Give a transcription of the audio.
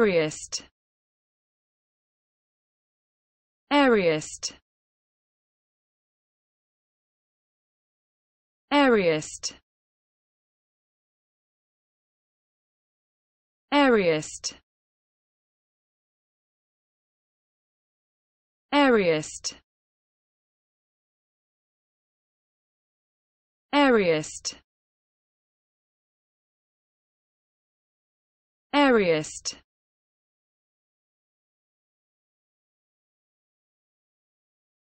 airiest airiest airiest airiest airiest airiest airiest